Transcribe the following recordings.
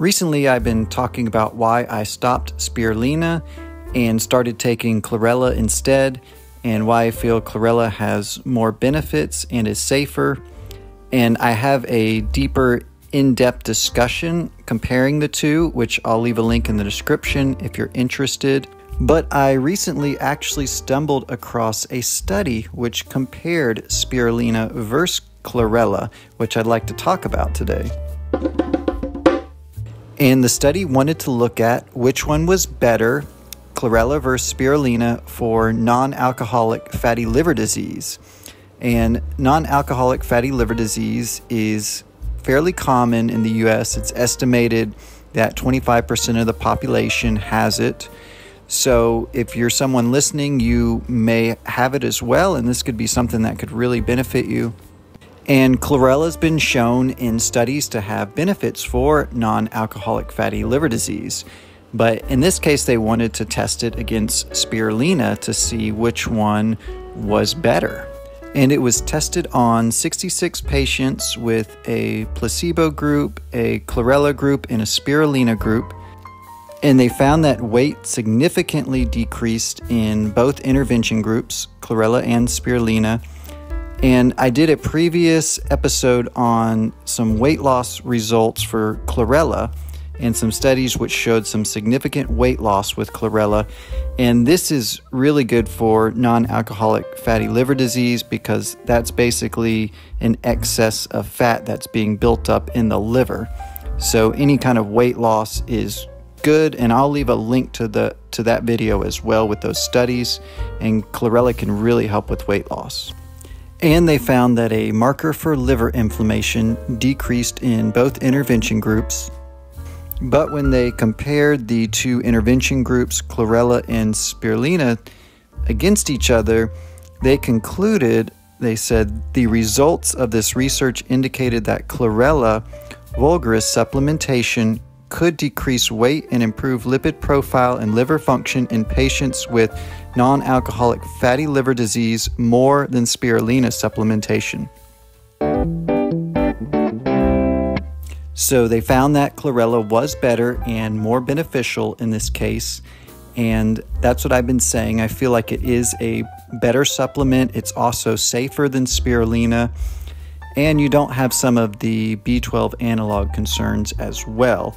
Recently, I've been talking about why I stopped spirulina and started taking chlorella instead, and why I feel chlorella has more benefits and is safer. And I have a deeper, in depth discussion comparing the two, which I'll leave a link in the description if you're interested. But I recently actually stumbled across a study which compared spirulina versus chlorella, which I'd like to talk about today. And the study wanted to look at which one was better, chlorella versus spirulina, for non alcoholic fatty liver disease. And non alcoholic fatty liver disease is fairly common in the US. It's estimated that 25% of the population has it. So, if you're someone listening, you may have it as well, and this could be something that could really benefit you. And chlorella has been shown in studies to have benefits for non alcoholic fatty liver disease. But in this case, they wanted to test it against spirulina to see which one was better. And it was tested on 66 patients with a placebo group, a chlorella group, and a spirulina group. And they found that weight significantly decreased in both intervention groups, chlorella and spirulina and I did a previous episode on some weight loss results for chlorella and some studies which showed some significant weight loss with chlorella. And this is really good for non alcoholic fatty liver disease because that's basically an excess of fat that's being built up in the liver. So any kind of weight loss is good and I'll leave a link to the to that video as well with those studies and chlorella can really help with weight loss. And they found that a marker for liver inflammation decreased in both intervention groups. But when they compared the two intervention groups, chlorella and spirulina, against each other, they concluded, they said, the results of this research indicated that chlorella vulgaris supplementation could decrease weight and improve lipid profile and liver function in patients with non alcoholic fatty liver disease more than spirulina supplementation. So they found that chlorella was better and more beneficial in this case. And that's what I've been saying. I feel like it is a better supplement. It's also safer than spirulina. And you don't have some of the B12 analog concerns as well.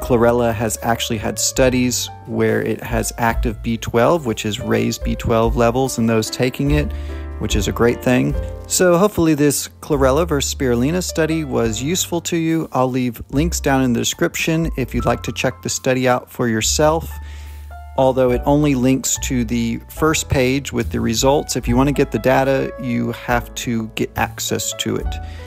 Chlorella has actually had studies where it has active B12, which has raised B12 levels in those taking it, which is a great thing. So, hopefully, this chlorella versus spirulina study was useful to you. I'll leave links down in the description if you'd like to check the study out for yourself. Although it only links to the first page with the results, if you want to get the data, you have to get access to it.